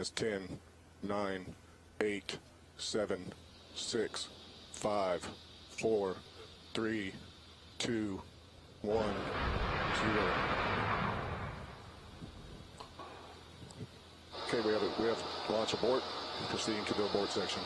It's 10, 9, 8, 7, 6, 5, 4, 3, 2, 1, 0. Okay, we have, a, we have launch abort. Proceeding to the abort section.